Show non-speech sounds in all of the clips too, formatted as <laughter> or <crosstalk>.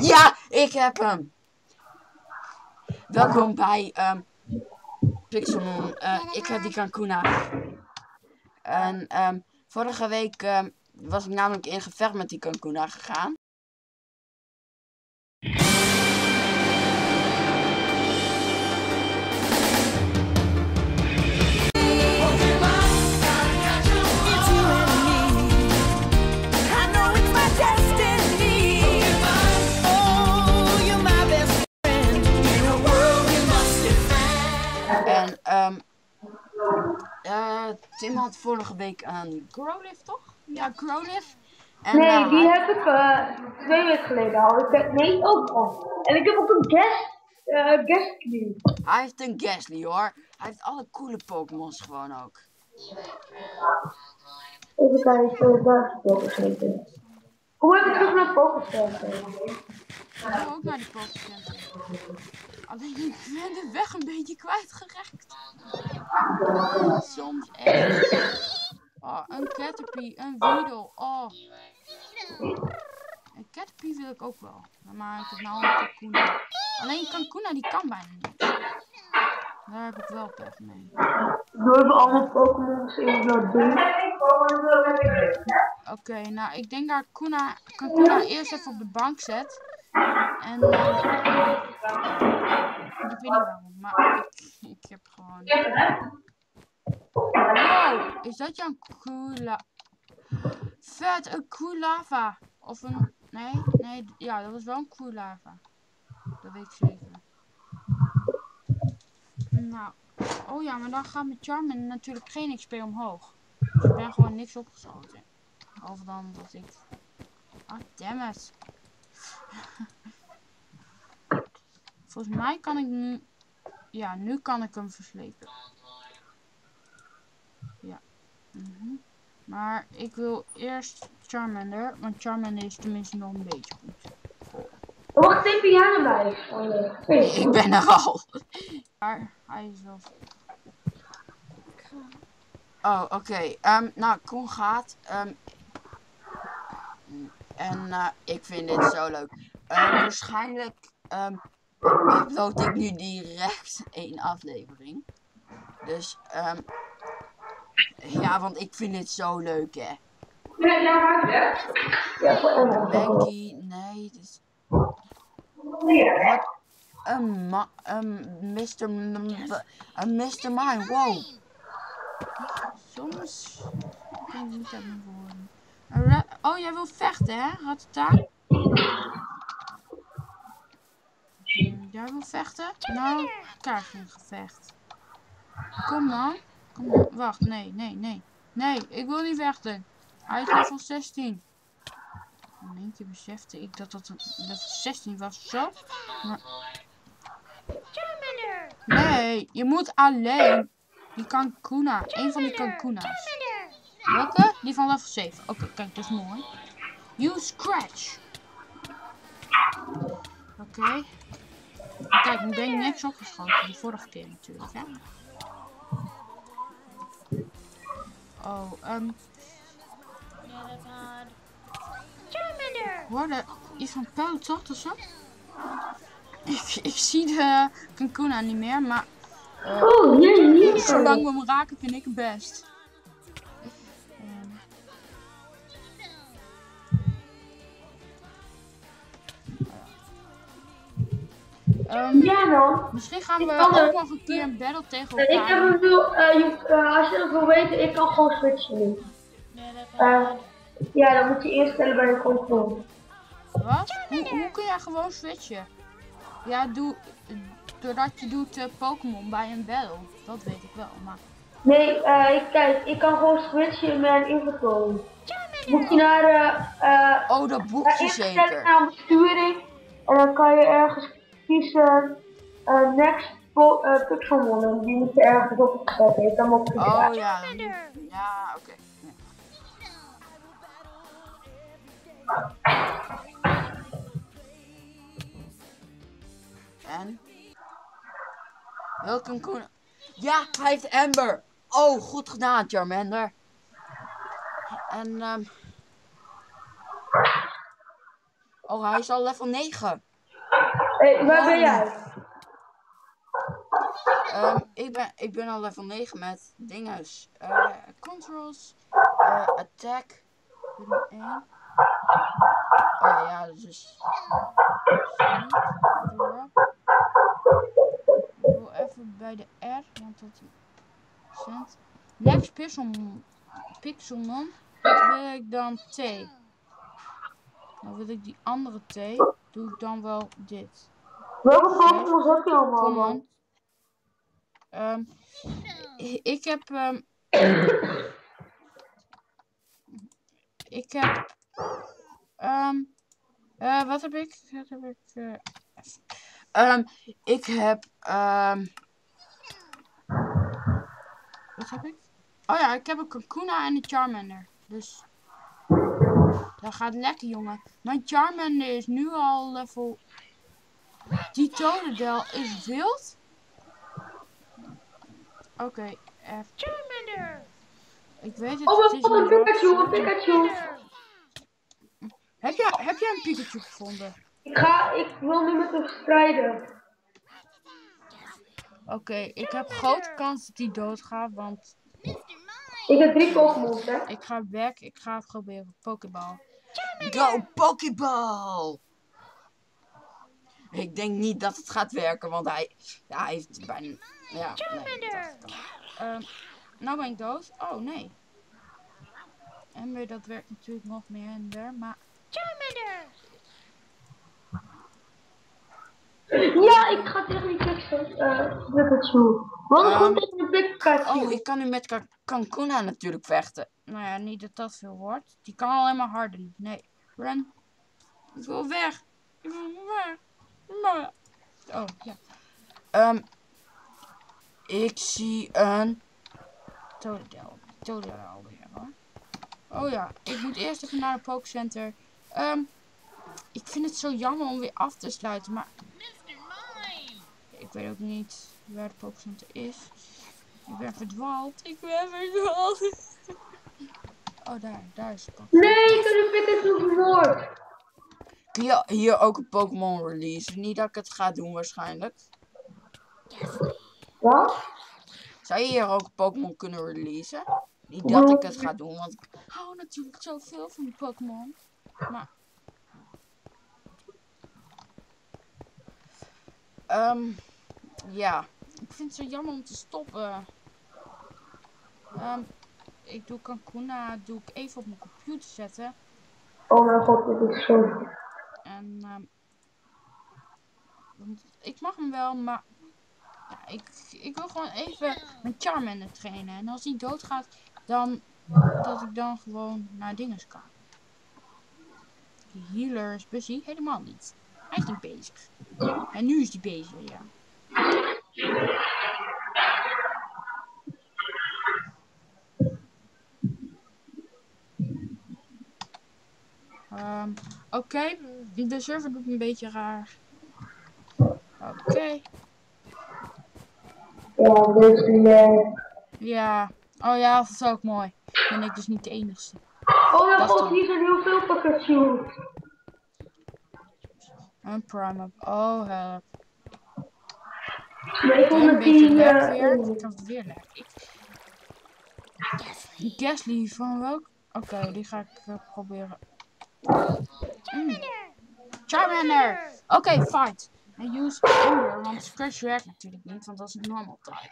Ja, ik heb hem. Welkom bij um, Pixelmon. Uh, ik heb die Cancuna. En um, vorige week um, was ik namelijk in gevecht met die Cancuna gegaan. Had vorige week een Growlift, toch? Ja, Growlift. En, nee, uh, die heb ik uh, twee weken geleden al. Ik heb, nee, ook al. En ik heb ook een Gas, uh, Gastly. Hij heeft een Gastly hoor. Hij heeft alle coole Pokémons gewoon ook. Even kijken, ik wil daar Pokécenter. Kom even terug naar Pokécenter. Ik ga ook naar die Pokécenter. Alleen ik ben de weg een beetje kwijtgeraakt. Soms echt. Oh, een Caterpie, een Weedle. Oh. Een Caterpie wil ik ook wel. Maar ik heb nou een Kakuna. Alleen Kankuna die kan bijna niet. Daar heb ik wel pech mee. We hebben allemaal Pokémon in dat ding. Oké, okay, nou ik denk dat Kuna, Kankuna eerst even op de bank zet. En uh, ik weet niet waarom, maar ik, ik heb gewoon... Wow, is dat jouw Kula... Vet, een Kulava. Of een... Nee, nee, ja, dat was wel een Kulava. Dat weet ik zeker. Nou, oh ja, maar dan gaat mijn Charmin natuurlijk geen XP omhoog. Dus ik ben gewoon niks opgeschoten. Behalve dan dat ik... Ah, damn. <laughs> Volgens mij kan ik nu... Ja, nu kan ik hem verslepen. Ja. Mm -hmm. Maar ik wil eerst Charmander, want Charmander is tenminste nog een beetje goed. Wacht even, jij erbij. Oh, <laughs> ik ben er al. <laughs> Maar hij is wel... Oh, oké. Okay. Um, nou, Koen gaat. Um, en uh, ik vind dit zo leuk. Uh, waarschijnlijk um, upload ik nu direct <laughs> één aflevering. Dus, um, ja, want ik vind dit zo leuk, hè. Becky, nee, dus... Wat? Een ma een Mr. Een Mr. Mine, wow. Soms... Ik denk niet dat. Oh, jij wil vechten, hè? Ratata? Jij wil vechten? Nou, krijg je een gevecht. Kom dan. Kom dan. Wacht, nee, nee, nee. Nee, ik wil niet vechten. Hij is level 16. In één keer besefte ik dat dat een level 16 was zo. Maar... Nee, je moet alleen die Kankuna. Een van die Kankuna's. Welke? Die van level 7. Oké, okay, kijk, dat is mooi. You scratch. Oké. Okay. Kijk, nu ben je niks opgeschoten. De vorige keer natuurlijk, hè. Oh, um... Hoorde iets van puil toch of zo? <laughs> Ik, ik zie de Kankuna niet meer, maar... Uh, oh, nee, niet. Zolang we hem raken vind ik het best. Um, ja dan. Misschien gaan we ook er... nog een keer een battle tegen elkaar. Ik heb hem nu, uh, als je dat wil weten, ik kan gewoon switchen nu. Uh, ja, dan moet je instellen bij de controle. Wat? Hoe, hoe kun jij gewoon switchen? Ja, doe, doordat je doet uh, Pokémon bij een battle. Dat weet ik wel, maar... Nee, uh, kijk, ik kan gewoon switchen in mijn inventory. Moet je naar de... Oh, dat boekje zeker. naar besturing. En dan kan je ergens kiezen uh, next uh, Pixelmon. En die moet je ergens op zetten. Je kan op Oh ja, ja oké. Okay. En? Welke koen... Ja, hij heeft Amber. Oh, goed gedaan, Charmander. En, um... Oh, hij is al level 9. Hé, waar ben jij? Ehm, ik, ben, ik ben al level 9 met dinges. Eh, controls. eh, attack. Nummer 1. Oh ja, dus. Ik wil even bij de R, want dat cent. Next Pixelmon. Pixelmon. Dat wil ik dan T. Dan wil ik die andere T. Doe ik dan wel dit. Welke Pokémon heb je allemaal? Kom man? Ehm, i- ik heb. ehm, <coughs> ik heb. ehm, eh, wat heb ik? Wat heb ik? ehm, ik heb. ehm, wat heb ik? Oh ja, ik heb een Kakuna en een Charmander. Dus. Dat gaat lekker, jongen. Mijn Charmander is nu al level. Die Tonendel is wild. Oké, even. Charmander! Ik weet het, Oh, het wat is wat een niet Pikachu, een Pikachu. Heb jij, heb jij een Pikachu gevonden? Ik ga, ik wil nu met hem strijden. Oké, ik heb grote kans dat hij doodgaat, want Ik heb drie Pokémon, hè. ik ga weg. Ik ga het proberen. Pokéball. Go Pokéball! Ik denk niet dat het gaat werken, want hij, ja, hij heeft bijna... Ja, nee. Ehm, nou ben ik dood. Oh, nee. En weer, dat werkt natuurlijk nog meer in der, maar... Charmander! Ja, ik ga tegen die Pikachu. eh, Pikachu. Wat een Ehm, goed Oh, ik kan nu met Cancuna natuurlijk vechten. Nou ja, niet dat dat veel wordt. Die kan alleen maar harden. Nee, run. Ik wil weg. Ik wil weg. Maar... Oh, ja. Ehm, ik zie een... Totodel. Totodel weer, hoor. Oh ja, ik moet eerst even naar het Pokecenter. Ehm, ik vind het zo jammer om weer af te sluiten, maar Mr. Mime! ik weet ook niet waar het Pokecenter is. Ik ben verdwaald. Ik ben verdwaald. Oh, daar. Daar is het. Nee, ik heb de Pikachu vermoord. Kun je hier ook een Pokémon releasen? Niet dat ik het ga doen waarschijnlijk. Wat? Zou je hier ook een Pokémon kunnen releasen? Niet dat ik het ga doen, want ik hou natuurlijk zoveel van die Pokémon. Maar... Ehm, ja. Ik vind het zo jammer om te stoppen. Ehm, ik doe Cancuna, doe ik even op mijn computer zetten. Oh mijn god, dit is zo. En ehm, want ik mag hem wel, maar ja, ik, ik wil gewoon even mijn Charmander trainen. En als hij doodgaat, dan dat ik dan gewoon naar dingen kan. Die healer is busy, helemaal niet. Hij is niet bezig. En nu is hij bezig, ja. Ehm, Oké, de server doet een beetje raar. Oké. Ja, dus die... eh, Ja. Oh ja, dat is ook mooi. Ben ik dus niet de enigste. Oh mijn Dat is god, dan- hier zijn heel veel Pikachu. Een prime up. Oh help. Nee, ik met beetje die... eh, weer. oh. Ik heb het weer. Ik... Gasly van welk? Oké, die ga ik eh, proberen. Mm. Charmander! Oké, fight. En use Ember, want Scratch werkt natuurlijk niet, want dat is een normal type.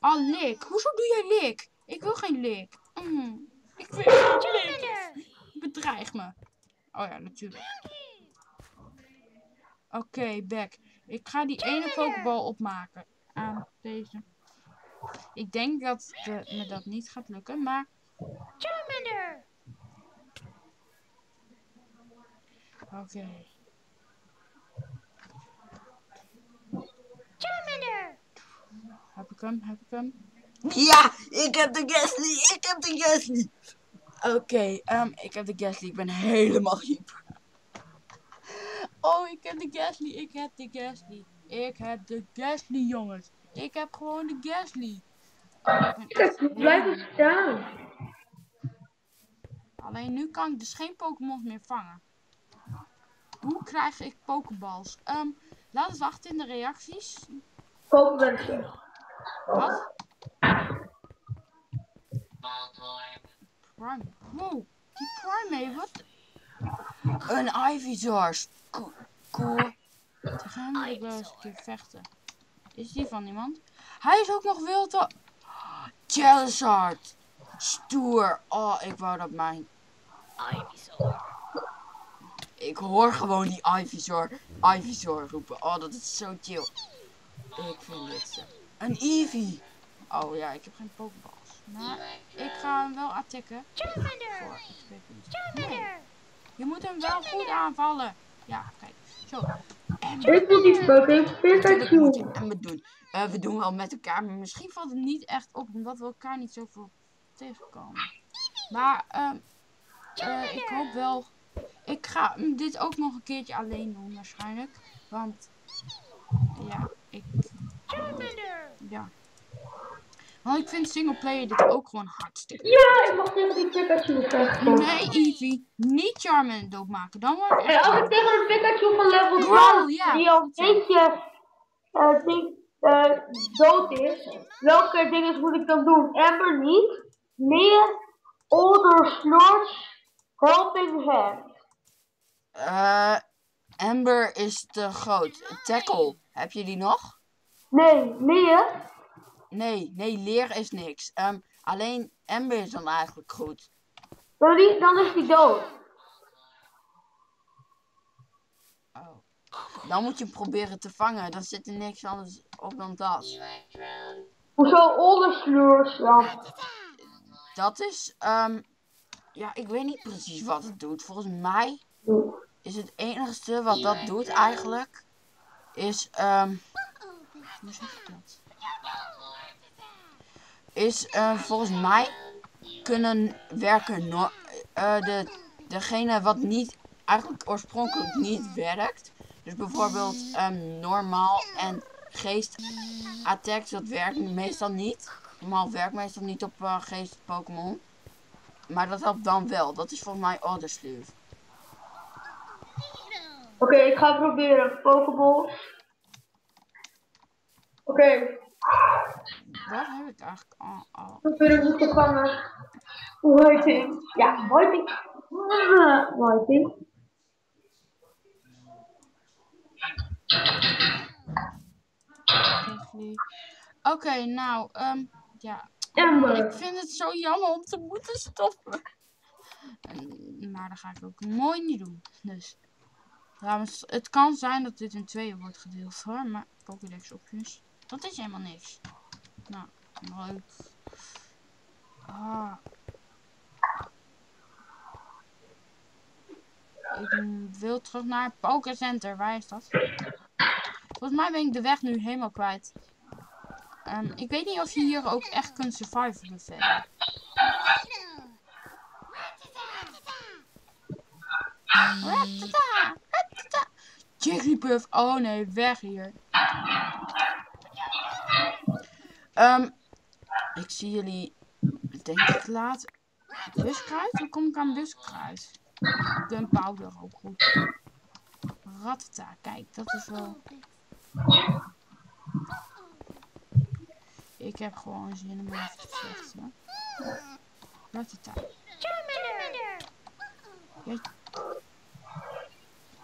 Oh, Lick. Hoezo doe jij Lick? Ik wil geen Lick. Mm. Ik wil geen Lick. Bedreig me. Oh ja, natuurlijk. Oké, back. Ik ga die ene pokeball opmaken. Aan deze. Ik denk dat me dat niet gaat lukken, maar... Charmander! Oké. Charmander! Heb ik hem? Heb ik hem? Ja, ik heb de Gasly. Ik heb de Gasly. Oké, ehm, ik heb de Gasly. Ik ben helemaal hyper. Oh, ik heb de Gasly. Ik heb de Gasly. Ik heb de Gasly, jongens. Ik heb gewoon de Gasly. Oh, ik blijf eens staan. Alleen nu kan ik dus geen Pokémon meer vangen. Hoe krijg ik pokeballs? Ehm, laat het wachten in de reacties. Koopwensen. Wat? Prime. Wow, die Prime, wat? Een Ivysaur. Cool. wil ik wel eens een keer vechten. Is die van iemand? Hij is ook nog wild. Charizard. Stoer. Oh, ik wou dat mijn... Ivysaur. Ik hoor gewoon die Ivysaur, Ivysaur roepen. Oh, dat is zo chill. Ik vind dit zo. Een Eevee. Oh ja, ik heb geen Pokeballs. Maar ik ga hem wel attacken. Charmander. Nee, je moet hem wel goed aanvallen. Ja, kijk. Zo. En Ik wil die je Pikachu. hem doen. Eh, we doen wel met elkaar, maar misschien valt het niet echt op. Omdat we elkaar niet zoveel tegenkomen. Maar ehm, eh, ik hoop wel. Ik ga dit ook nog een keertje alleen doen waarschijnlijk. Want ja, ik Charmander. ja. Want ik vind singleplayer dit ook gewoon hartstikke. Ja, ik mag tegen die Pikachu vechten. Nee, Eevee, niet Charmander doodmaken. Dan word ik En echt. als ik tegen een Pikachu van level Growl, 12, ja. die al een beetje eh, ding, eh, dood is, welke dingen moet ik dan doen? Amber niet, meer Older Sludge, Helping Hand. Eh, Amber is te groot. Tackle, heb je die nog? Nee, meer. Nee, nee, leer is niks. Ehm, alleen Amber is dan eigenlijk goed. Dan, die, dan is die dood. Oh. Dan moet je hem proberen te vangen. Dan zit er niks anders op dan dat. Hoezo Older Sludge dan? Dat is, ehm, ja, ik weet niet precies wat het doet. Volgens mij is het enigste wat dat doet eigenlijk, is, ehm, hoe zeg ik dat? Is, eh, volgens mij kunnen werken, no eh, de, degene wat niet, eigenlijk oorspronkelijk niet werkt. Dus bijvoorbeeld ehm, normaal en geest attacks, dat werkt meestal niet. Normaal werkt meestal niet op eh, geest Pokémon. Maar dat helpt dan wel. Dat is volgens mij Oddersluw. Oké, ik ga proberen. Pokeballs. Oké, Wat heb ik eigenlijk al? al? proberen we te vangen. Hoe heet hij? Ja, Whiting. Whiting. Oké, nou, ehm, ja. Ik Amber. vind het zo jammer om te moeten stoppen. En, maar dat ga ik ook mooi niet doen. Dus. Trouwens, het kan zijn dat dit in tweeën wordt gedeeld hoor. Maar Pokédex opjes. Dat is helemaal niks. Nou, leuk. Ah. Ik wil terug naar Pokécenter. Waar is dat? Volgens mij ben ik de weg nu helemaal kwijt. Ehm, ik weet niet of je hier ook echt kunt survivalen verder. Ratata, ratata. Jigglypuff, oh nee, weg hier. Ehm, ik zie jullie, denk ik, laat. Buskruid? Hoe kom ik aan buskruid? Gunpowder ook goed. Ratata, kijk, dat is wel... Ik heb gewoon zin om even te vechten. Ratata. Charmander.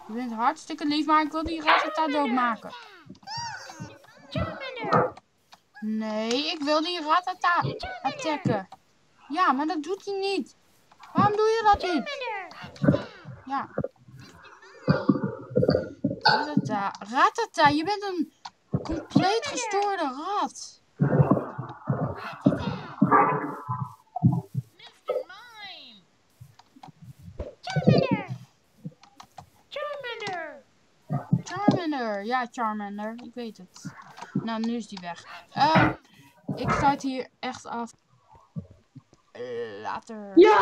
Je bent hartstikke lief, maar ik wil die Ratata doodmaken. Nee, ik wil die Ratata attacken. Ja, maar dat doet hij niet. Waarom doe je dat niet? Ja. Ratata. Ratata, je bent een compleet gestoorde rat. Mr. Mime. Charmander. Charmander. Ja, Charmander. Ik weet het. Nou, nu is die weg. Ehm, ik sluit hier echt af. Eh, later. Ja!